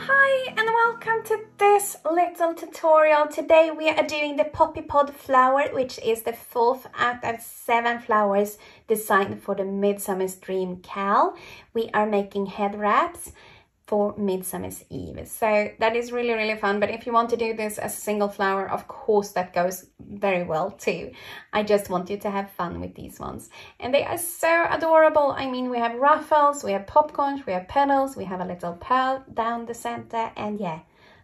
Hi and welcome to this little tutorial. Today we are doing the poppy pod flower which is the fourth out of seven flowers designed for the Midsummer's Dream Cal. We are making head wraps for Midsummer's Eve. So that is really, really fun. But if you want to do this as a single flower, of course, that goes very well too. I just want you to have fun with these ones. And they are so adorable. I mean, we have ruffles, we have popcorns, we have petals, we have a little pearl down the center. And yeah,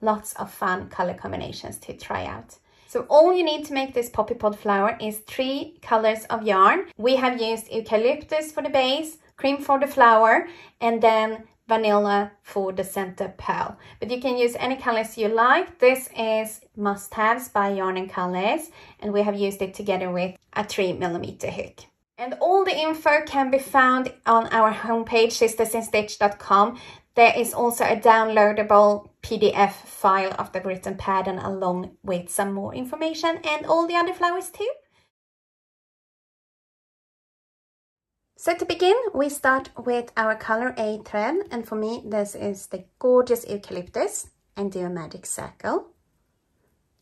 lots of fun color combinations to try out. So all you need to make this poppy pod flower is three colors of yarn. We have used eucalyptus for the base, cream for the flower, and then vanilla for the center pearl. But you can use any colors you like. This is must-haves by Yarn and Colors and we have used it together with a 3 millimeter hook. And all the info can be found on our homepage, sistersinstitch.com. There is also a downloadable PDF file of the written pattern along with some more information and all the other flowers too. So to begin, we start with our color A thread, and for me, this is the gorgeous eucalyptus, and do a magic circle.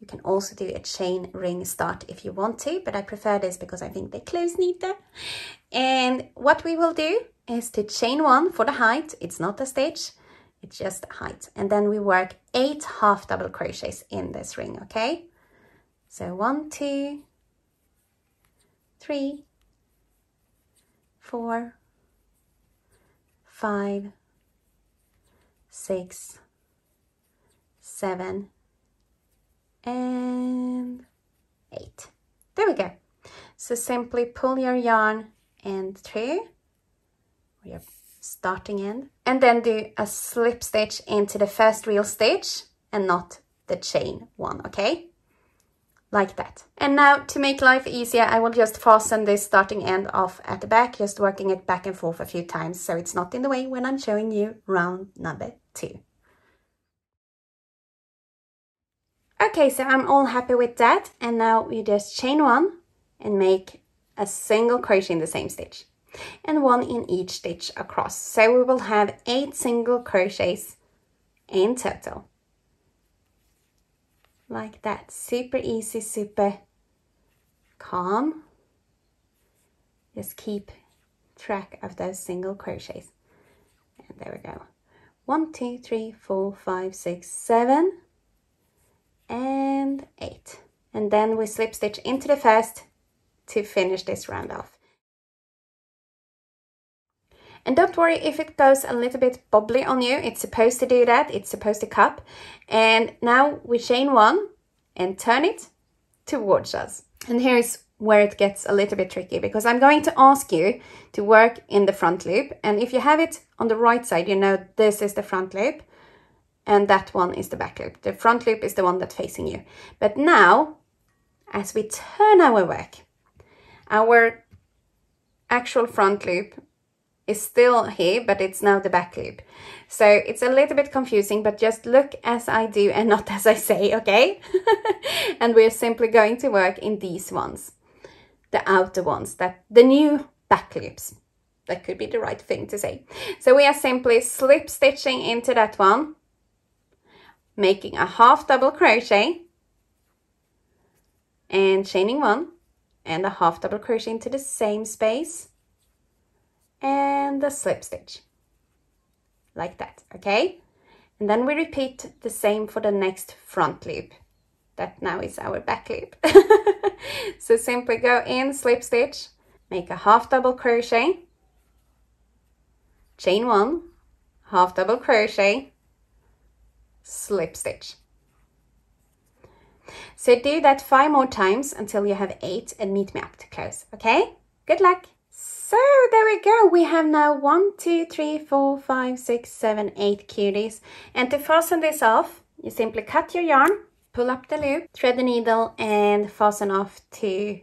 You can also do a chain ring start if you want to, but I prefer this because I think they close neater. And what we will do is to chain one for the height. It's not a stitch, it's just height. And then we work eight half double crochets in this ring, okay? So one, two, three, four, five, six, seven, and eight. There we go. So simply pull your yarn and through your starting end and then do a slip stitch into the first real stitch and not the chain one, okay? Like that. And now to make life easier, I will just fasten this starting end off at the back, just working it back and forth a few times so it's not in the way when I'm showing you round number two. Okay, so I'm all happy with that. And now we just chain one and make a single crochet in the same stitch and one in each stitch across. So we will have eight single crochets in total like that. Super easy, super calm. Just keep track of those single crochets. And there we go. One, two, three, four, five, six, seven, and eight. And then we slip stitch into the first to finish this round off. And don't worry if it goes a little bit bubbly on you. It's supposed to do that. It's supposed to cup. And now we chain one and turn it towards us. And here's where it gets a little bit tricky because I'm going to ask you to work in the front loop. And if you have it on the right side, you know this is the front loop and that one is the back loop. The front loop is the one that's facing you. But now, as we turn our work, our actual front loop is still here, but it's now the back loop. So it's a little bit confusing, but just look as I do and not as I say, okay? and we're simply going to work in these ones, the outer ones, that the new back loops. That could be the right thing to say. So we are simply slip stitching into that one, making a half double crochet and chaining one and a half double crochet into the same space and the slip stitch. Like that okay? And then we repeat the same for the next front loop. That now is our back loop. So simply go in slip stitch make a half double crochet chain one half double crochet slip stitch. So do that five more times until you have eight and meet me up to close okay? Good luck so there we go. We have now one, two, three, four, five, six, seven, eight cuties. And to fasten this off, you simply cut your yarn, pull up the loop, thread the needle and fasten off to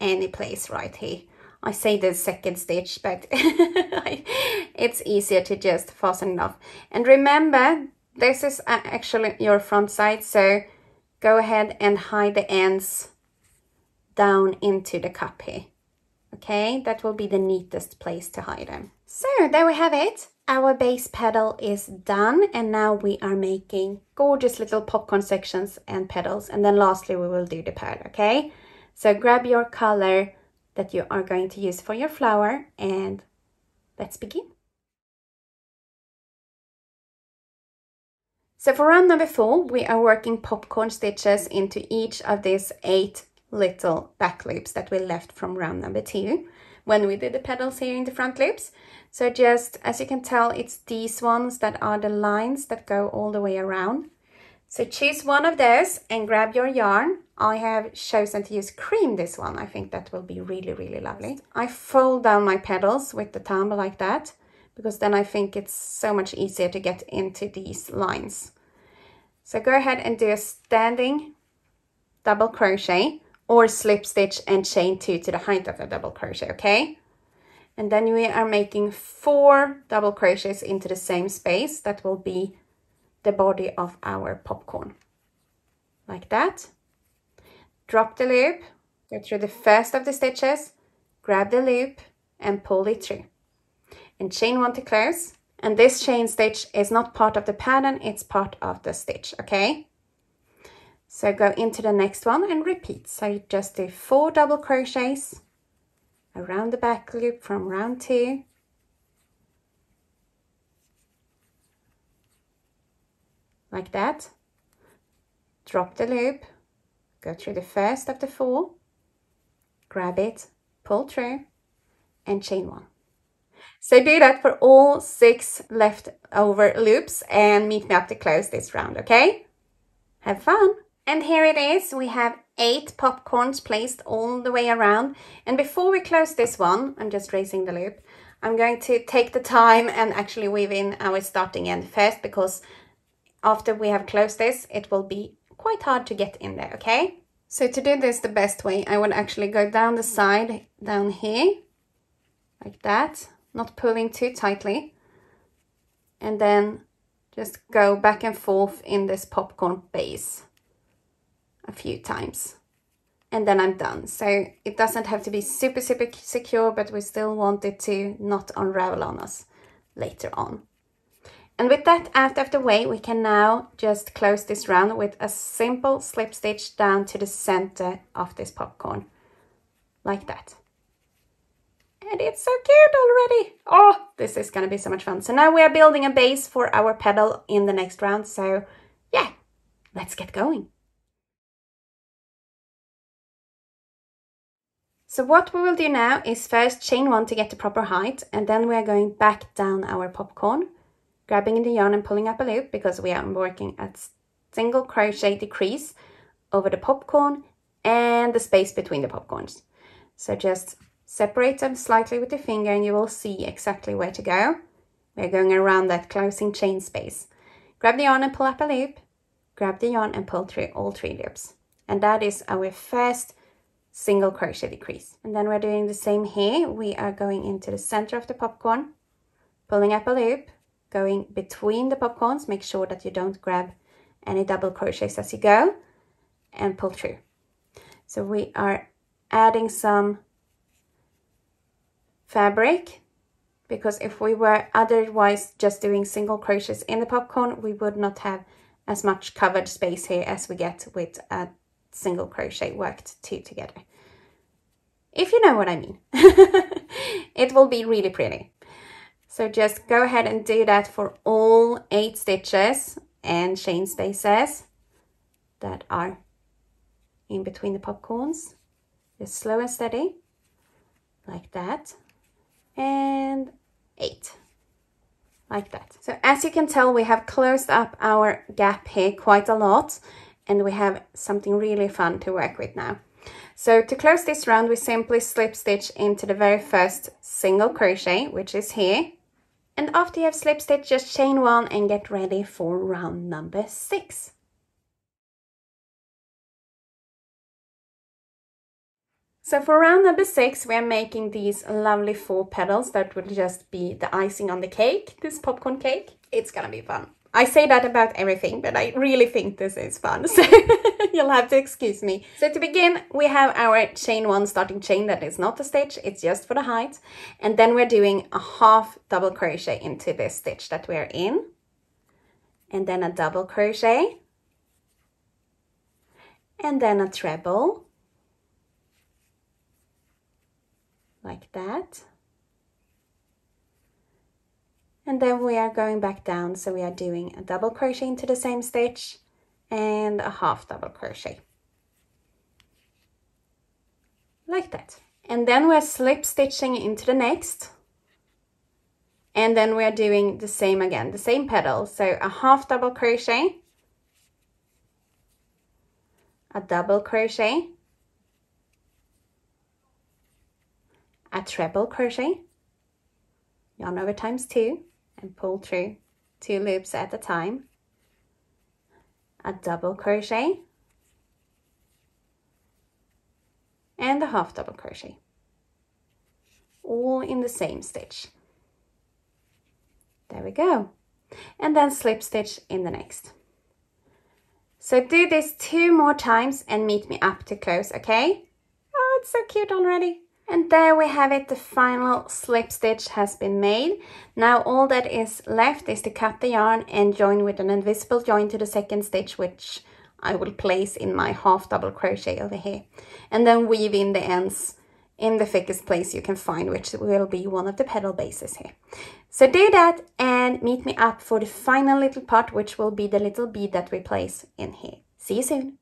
any place right here. I say the second stitch, but it's easier to just fasten it off. And remember, this is actually your front side, so go ahead and hide the ends down into the cup here okay? That will be the neatest place to hide them. So there we have it. Our base petal is done and now we are making gorgeous little popcorn sections and petals and then lastly we will do the pearl, okay? So grab your color that you are going to use for your flower and let's begin. So for round number four, we are working popcorn stitches into each of these eight little back loops that we left from round number two when we did the petals here in the front loops. So just, as you can tell, it's these ones that are the lines that go all the way around. So choose one of those and grab your yarn. I have chosen to use cream this one. I think that will be really, really lovely. I fold down my petals with the tambo like that because then I think it's so much easier to get into these lines. So go ahead and do a standing double crochet or slip stitch and chain two to the height of the double crochet, okay? And then we are making four double crochets into the same space. That will be the body of our popcorn. Like that. Drop the loop, go through the first of the stitches, grab the loop and pull it through. And chain one to close. And this chain stitch is not part of the pattern, it's part of the stitch, okay? So go into the next one and repeat. So just do four double crochets around the back loop from round two. Like that. Drop the loop, go through the first of the four, grab it, pull through and chain one. So do that for all six leftover loops and meet me up to close this round, okay? Have fun! And here it is, we have eight popcorns placed all the way around. And before we close this one, I'm just raising the loop, I'm going to take the time and actually weave in our starting end first because after we have closed this, it will be quite hard to get in there, okay? So to do this the best way, I would actually go down the side, down here, like that, not pulling too tightly. And then just go back and forth in this popcorn base a few times and then I'm done. So it doesn't have to be super, super secure, but we still want it to not unravel on us later on. And with that out of the way, we can now just close this round with a simple slip stitch down to the center of this popcorn, like that. And it's so cute already. Oh, this is gonna be so much fun. So now we are building a base for our petal in the next round. So yeah, let's get going. So what we will do now is first chain one to get the proper height and then we are going back down our popcorn, grabbing the yarn and pulling up a loop because we are working at single crochet decrease over the popcorn and the space between the popcorns. So just separate them slightly with your finger and you will see exactly where to go. We're going around that closing chain space. Grab the yarn and pull up a loop, grab the yarn and pull through all three loops. And that is our first single crochet decrease. And then we're doing the same here. We are going into the center of the popcorn, pulling up a loop, going between the popcorns. Make sure that you don't grab any double crochets as you go and pull through. So we are adding some fabric because if we were otherwise just doing single crochets in the popcorn, we would not have as much covered space here as we get with a single crochet worked two together. If you know what I mean. it will be really pretty. So just go ahead and do that for all eight stitches and chain spaces that are in between the popcorns. Just slow and steady, like that. And eight, like that. So as you can tell, we have closed up our gap here quite a lot and we have something really fun to work with now. So to close this round, we simply slip stitch into the very first single crochet, which is here. And after you have slip stitch, just chain one and get ready for round number six. So for round number six, we are making these lovely four petals that will just be the icing on the cake, this popcorn cake. It's gonna be fun. I say that about everything, but I really think this is fun, so you'll have to excuse me. So to begin, we have our chain one starting chain that is not a stitch, it's just for the height. And then we're doing a half double crochet into this stitch that we're in. And then a double crochet. And then a treble. Like that. And then we are going back down, so we are doing a double crochet into the same stitch and a half double crochet. Like that. And then we're slip stitching into the next. And then we're doing the same again, the same petal. So a half double crochet, a double crochet, a treble crochet, yarn over times two, and pull through two loops at a time, a double crochet, and a half double crochet, all in the same stitch. There we go. And then slip stitch in the next. So do this two more times and meet me up to close, okay? Oh, it's so cute already. And there we have it, the final slip stitch has been made. Now all that is left is to cut the yarn and join with an invisible join to the second stitch, which I will place in my half double crochet over here. And then weave in the ends in the thickest place you can find, which will be one of the petal bases here. So do that and meet me up for the final little part, which will be the little bead that we place in here. See you soon.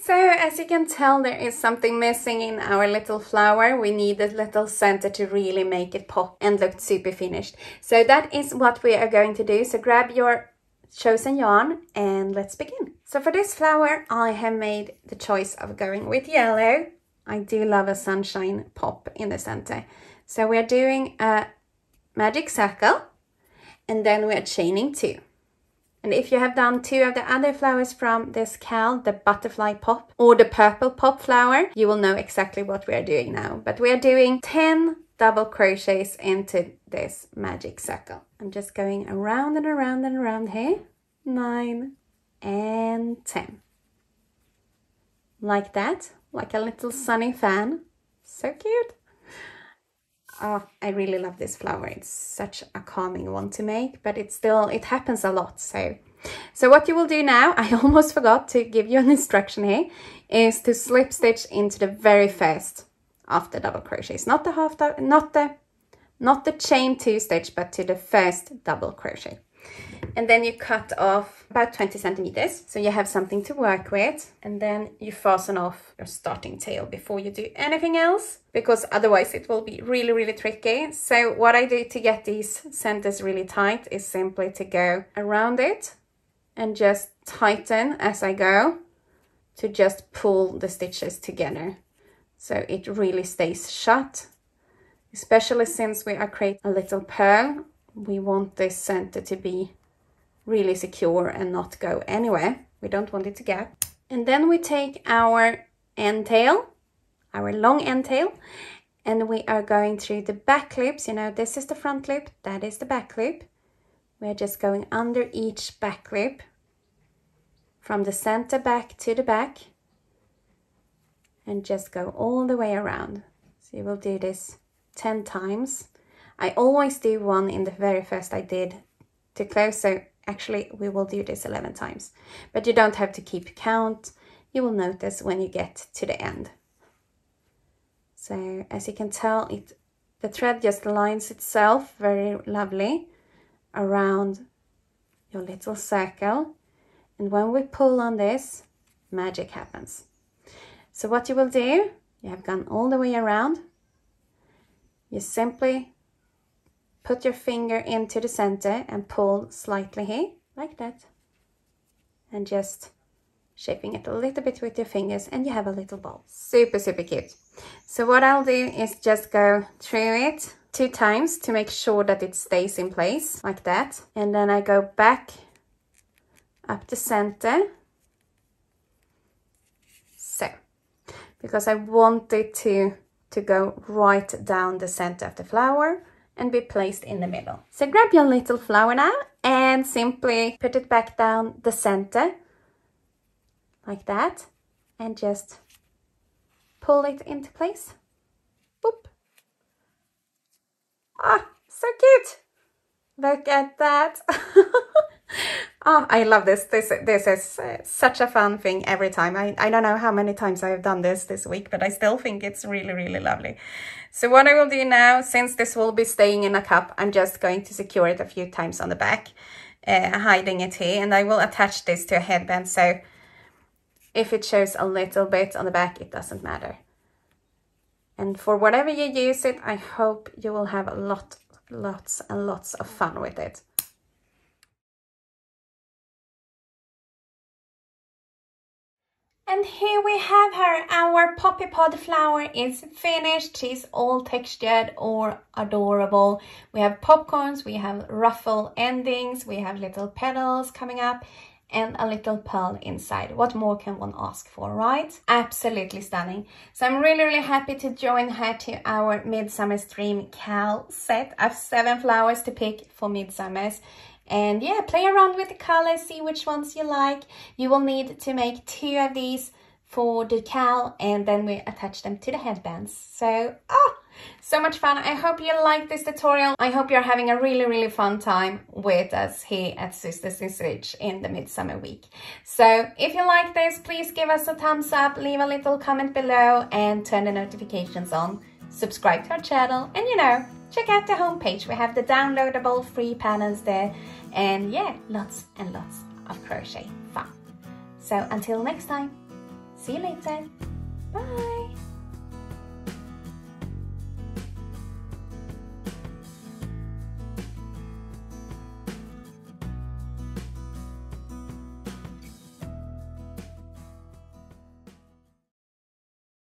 So as you can tell, there is something missing in our little flower. We need a little center to really make it pop and look super finished. So that is what we are going to do. So grab your chosen yarn and let's begin. So for this flower, I have made the choice of going with yellow. I do love a sunshine pop in the center. So we're doing a magic circle and then we're chaining two. And if you have done two of the other flowers from this cal, the butterfly pop or the purple pop flower, you will know exactly what we are doing now. But we are doing 10 double crochets into this magic circle. I'm just going around and around and around here. Nine and 10. Like that, like a little sunny fan. So cute. Oh, I really love this flower. It's such a calming one to make, but it still, it happens a lot. So, so what you will do now, I almost forgot to give you an instruction here, is to slip stitch into the very first of the double crochets. Not the half, not the, not the chain two stitch, but to the first double crochet and then you cut off about 20 centimeters so you have something to work with. And then you fasten off your starting tail before you do anything else because otherwise it will be really really tricky. So what I do to get these centers really tight is simply to go around it and just tighten as I go to just pull the stitches together. So it really stays shut especially since we are creating a little pearl. We want this center to be really secure and not go anywhere. We don't want it to gap. And then we take our end tail, our long end tail, and we are going through the back loops. You know, this is the front loop, that is the back loop. We're just going under each back loop from the center back to the back and just go all the way around. So you will do this 10 times. I always do one in the very first I did to close, so Actually, we will do this 11 times, but you don't have to keep count. You will notice when you get to the end. So as you can tell, it the thread just lines itself very lovely around your little circle. And when we pull on this, magic happens. So what you will do, you have gone all the way around. You simply Put your finger into the center and pull slightly here, like that. And just shaping it a little bit with your fingers and you have a little ball. Super, super cute. So what I'll do is just go through it two times to make sure that it stays in place like that. And then I go back up the center. So, because I want it to, to go right down the center of the flower and be placed in the middle. So grab your little flower now and simply put it back down the center like that and just pull it into place. Boop. Ah, so cute. Look at that. oh, I love this. This this is uh, such a fun thing every time. I, I don't know how many times I've done this this week, but I still think it's really, really lovely. So what I will do now, since this will be staying in a cup, I'm just going to secure it a few times on the back, uh, hiding it here. And I will attach this to a headband. So if it shows a little bit on the back, it doesn't matter. And for whatever you use it, I hope you will have a lot, lots and lots of fun with it. And here we have her. Our poppy pod flower is finished. She's all textured or adorable. We have popcorns, we have ruffle endings, we have little petals coming up and a little pearl inside. What more can one ask for, right? Absolutely stunning. So I'm really, really happy to join her to our Midsummer's Dream Cal set. I have seven flowers to pick for Midsummer's. And yeah, play around with the colors, see which ones you like. You will need to make two of these for the cal and then we attach them to the headbands. So, oh, so much fun. I hope you like this tutorial. I hope you're having a really, really fun time with us here at Sisters in in the Midsummer Week. So if you like this, please give us a thumbs up, leave a little comment below and turn the notifications on. Subscribe to our channel and you know, check out the homepage. We have the downloadable free patterns there and yeah, lots and lots of crochet fun. So until next time, see you later. Bye.